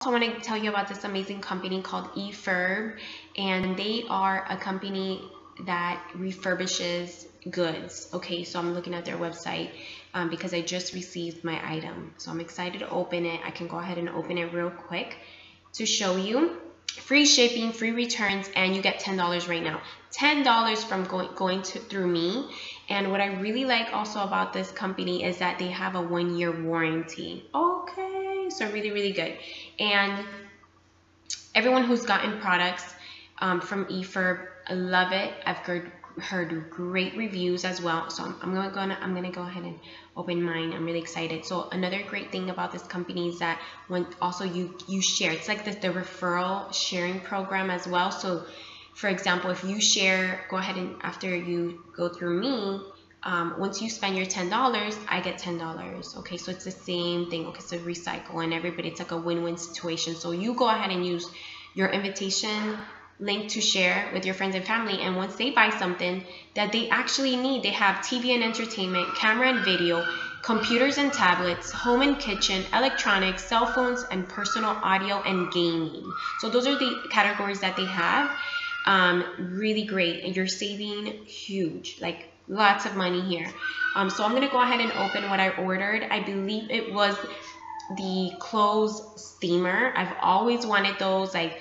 also want to tell you about this amazing company called eFurb and they are a company that refurbishes goods. Okay so I'm looking at their website um, because I just received my item. So I'm excited to open it. I can go ahead and open it real quick to show you. Free shipping free returns and you get $10 right now. $10 from going, going to, through me. And what I really like also about this company is that they have a one-year warranty. Okay so really, really good. And everyone who's gotten products um, from eFurb, I love it. I've heard heard great reviews as well. So I'm, I'm gonna go I'm gonna go ahead and open mine. I'm really excited. So another great thing about this company is that when also you you share, it's like the, the referral sharing program as well. So for example, if you share, go ahead and after you go through me, um, once you spend your $10, I get $10. Okay, so it's the same thing. Okay, so recycle and everybody, it's like a win-win situation. So you go ahead and use your invitation link to share with your friends and family. And once they buy something that they actually need, they have TV and entertainment, camera and video, computers and tablets, home and kitchen, electronics, cell phones, and personal audio and gaming. So those are the categories that they have. Um, really great. And you're saving huge. Like lots of money here. Um, so I'm going to go ahead and open what I ordered. I believe it was the clothes steamer. I've always wanted those like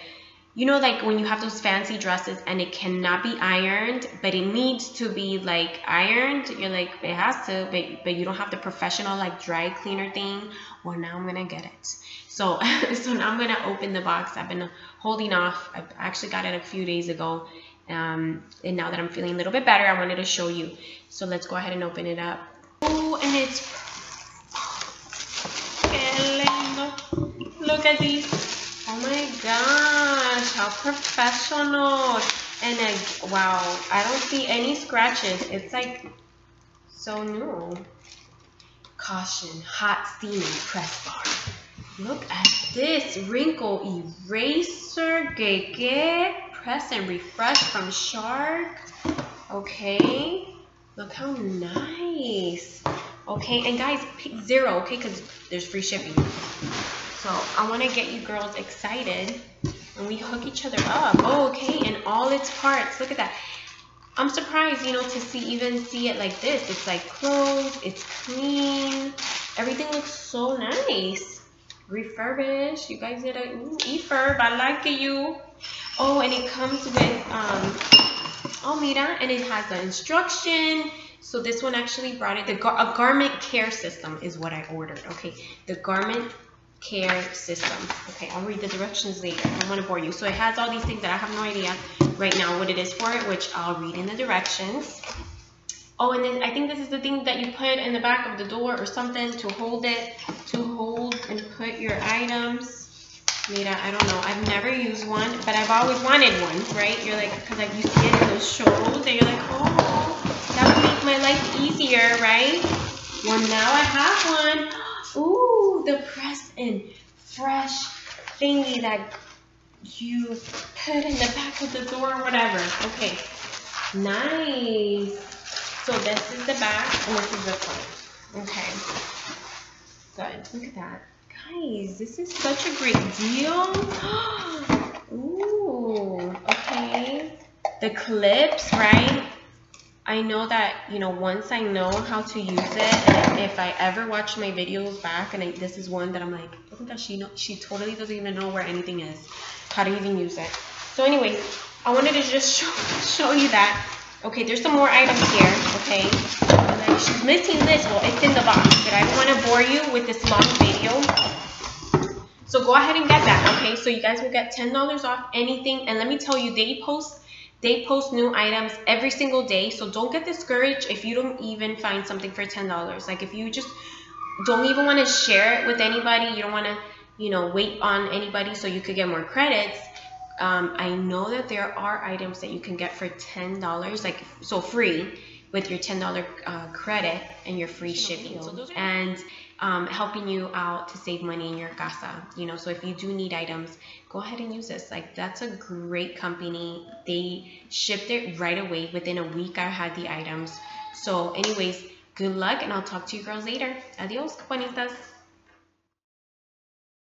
you know like when you have those fancy dresses and it cannot be ironed but it needs to be like ironed you're like it has to but but you don't have the professional like dry cleaner thing well now i'm gonna get it so so now i'm gonna open the box i've been holding off i actually got it a few days ago um, and now that I'm feeling a little bit better, I wanted to show you. So let's go ahead and open it up. Oh, and it's... Look at these. Oh my gosh, how professional. And I, wow, I don't see any scratches. It's like so new. Caution, hot steaming press bar. Look at this wrinkle eraser. Gege press and refresh from Shark. Okay. Look how nice. Okay, and guys, pick zero, okay, because there's free shipping. So I want to get you girls excited and we hook each other up. Oh, okay, and all its parts. Look at that. I'm surprised, you know, to see even see it like this. It's like closed, it's clean. Everything looks so nice. Refurbished. You guys did a ooh, e-furb. I like you. Oh, and it comes with, um, oh, mira, and it has the instruction. So this one actually brought it, the a garment care system is what I ordered, okay? The garment care system. Okay, I'll read the directions later. I don't want to bore you. So it has all these things that I have no idea right now what it is for it, which I'll read in the directions. Oh, and then I think this is the thing that you put in the back of the door or something to hold it, to hold and put your items. Mira, I don't know. I've never used one, but I've always wanted one, right? You're like, because like you see it in those shows, and you're like, oh, that would make my life easier, right? Well, now I have one. Ooh, the press and fresh thingy that you put in the back of the door or whatever. Okay, nice. So this is the back, and this is the front. Okay, good. Look at that. Guys, this is such a great deal. Ooh, okay. The clips, right? I know that, you know, once I know how to use it, and if I ever watch my videos back, and I, this is one that I'm like, oh my gosh, she, know, she totally doesn't even know where anything is, how to even use it. So anyways, I wanted to just show, show you that. Okay, there's some more items here, okay? She's missing this. Well, it's in the box, but I don't want to bore you with this long video. So go ahead and get that, okay? So you guys will get $10 off anything. And let me tell you, they post they post new items every single day. So don't get discouraged if you don't even find something for $10. Like if you just don't even want to share it with anybody, you don't want to, you know, wait on anybody so you could get more credits. Um, I know that there are items that you can get for $10, like so free with your $10 uh, credit and your free shipping. And um, helping you out to save money in your casa you know so if you do need items go ahead and use this. Like that's a great company. They shipped it right away. Within a week I had the items. So anyways good luck and I'll talk to you girls later. Adios bonitas